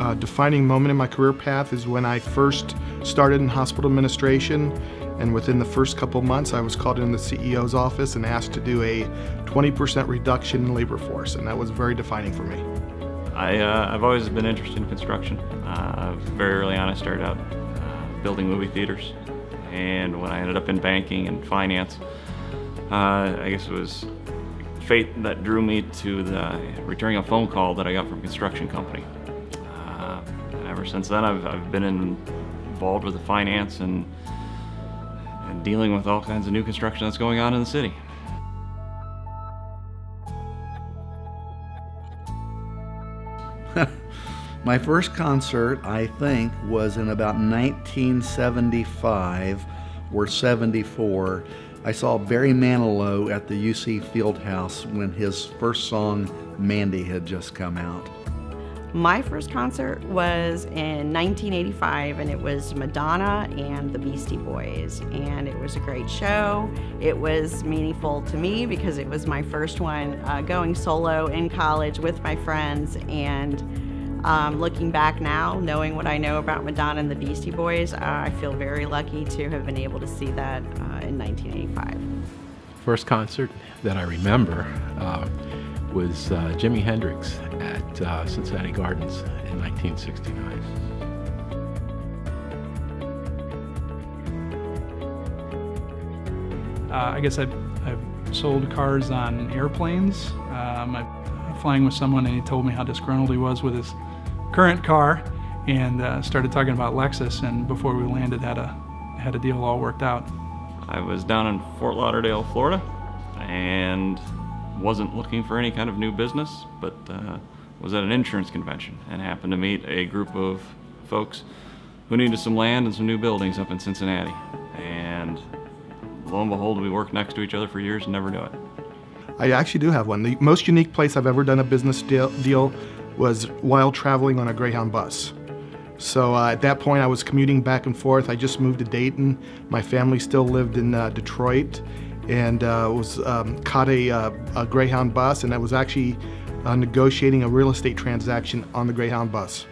uh, defining moment in my career path is when I first started in hospital administration and within the first couple months I was called in the CEO's office and asked to do a 20% reduction in labor force and that was very defining for me. I, uh, I've always been interested in construction. Uh, very early on I started out uh, building movie theaters and when I ended up in banking and finance uh, I guess it was fate that drew me to the returning a phone call that I got from a construction company. Ever since then, I've, I've been in, involved with the finance and, and dealing with all kinds of new construction that's going on in the city. My first concert, I think, was in about 1975 or 74 I saw Barry Manilow at the UC Fieldhouse when his first song, Mandy, had just come out. My first concert was in 1985 and it was Madonna and the Beastie Boys and it was a great show. It was meaningful to me because it was my first one uh, going solo in college with my friends and um, looking back now, knowing what I know about Madonna and the Beastie Boys, uh, I feel very lucky to have been able to see that uh, in 1985. First concert that I remember uh, was uh, Jimi Hendrix at uh, Cincinnati Gardens in 1969. Uh, I guess I've, I've, sold cars on airplanes. Um, I'm flying with someone and he told me how disgruntled he was with his current car and uh, started talking about Lexus and before we landed had a had a deal all worked out. I was down in Fort Lauderdale, Florida and wasn't looking for any kind of new business but uh, was at an insurance convention and happened to meet a group of folks who needed some land and some new buildings up in Cincinnati and lo and behold we worked next to each other for years and never knew it. I actually do have one. The most unique place I've ever done a business deal, deal was while traveling on a Greyhound bus. So uh, at that point I was commuting back and forth. I just moved to Dayton. My family still lived in uh, Detroit and uh, was um, caught a, uh, a, Greyhound bus and I was actually uh, negotiating a real estate transaction on the Greyhound bus.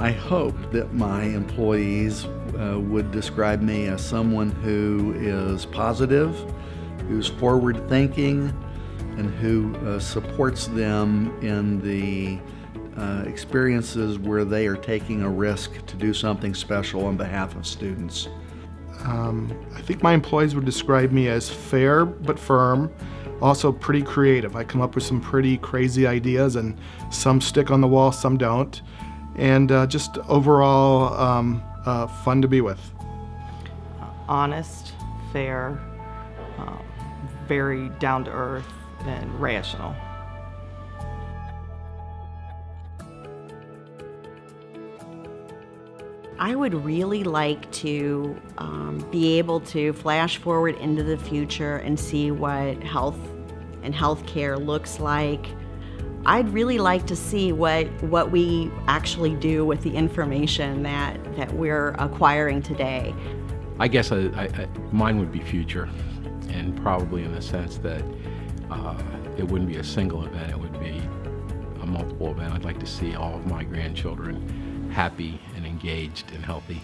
I hope that my employees uh, would describe me as someone who is positive, who's forward thinking, and who uh, supports them in the uh, experiences where they are taking a risk to do something special on behalf of students. Um, I think my employees would describe me as fair but firm, also pretty creative. I come up with some pretty crazy ideas and some stick on the wall, some don't. And uh, just overall um, uh, fun to be with. Honest, fair, very down to earth and rational. I would really like to um, be able to flash forward into the future and see what health and healthcare looks like. I'd really like to see what what we actually do with the information that that we're acquiring today. I guess I, I, mine would be future and probably in the sense that uh, it wouldn't be a single event, it would be a multiple event. I'd like to see all of my grandchildren happy engaged and healthy.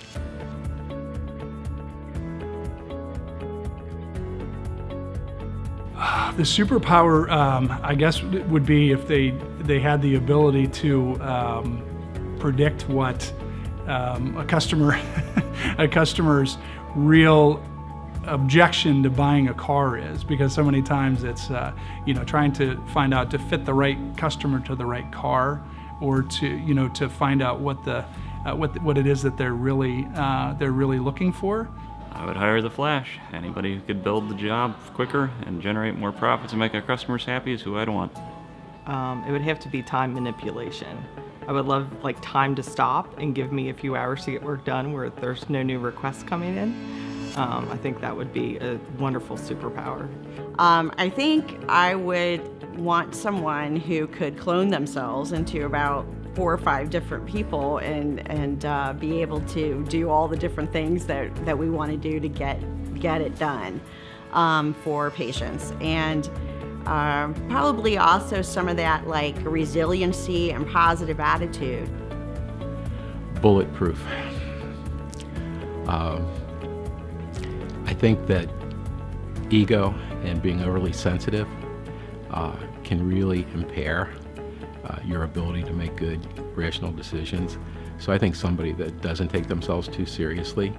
The superpower, um, I guess, would be if they they had the ability to um, predict what um, a customer a customer's real objection to buying a car is because so many times it's uh, you know trying to find out to fit the right customer to the right car or to you know to find out what the uh, what what it is that they're really uh, they're really looking for. I would hire the Flash. Anybody who could build the job quicker and generate more profits and make our customers happy is who I'd want. Um, it would have to be time manipulation. I would love like time to stop and give me a few hours to get work done where there's no new requests coming in. Um, I think that would be a wonderful superpower. Um, I think I would want someone who could clone themselves into about four or five different people and and uh, be able to do all the different things that that we want to do to get get it done um, for patients and Um, probably also some of that like resiliency and positive attitude. Bulletproof. Um, I think that ego and being overly sensitive uh, can really impair uh, your ability to make good, rational decisions. So I think somebody that doesn't take themselves too seriously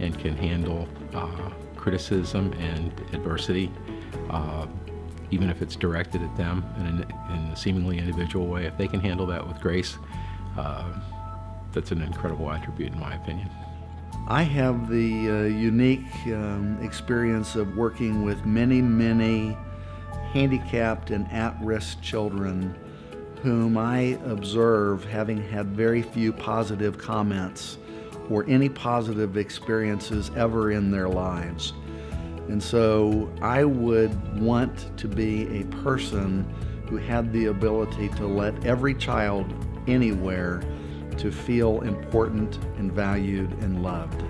and can handle uh, criticism and adversity, uh, even if it's directed at them in, in a seemingly individual way, if they can handle that with grace, uh, that's an incredible attribute in my opinion. I have the uh, unique um, experience of working with many, many handicapped and at risk children whom I observe having had very few positive comments or any positive experiences ever in their lives. And so I would want to be a person who had the ability to let every child anywhere to feel important and valued and loved.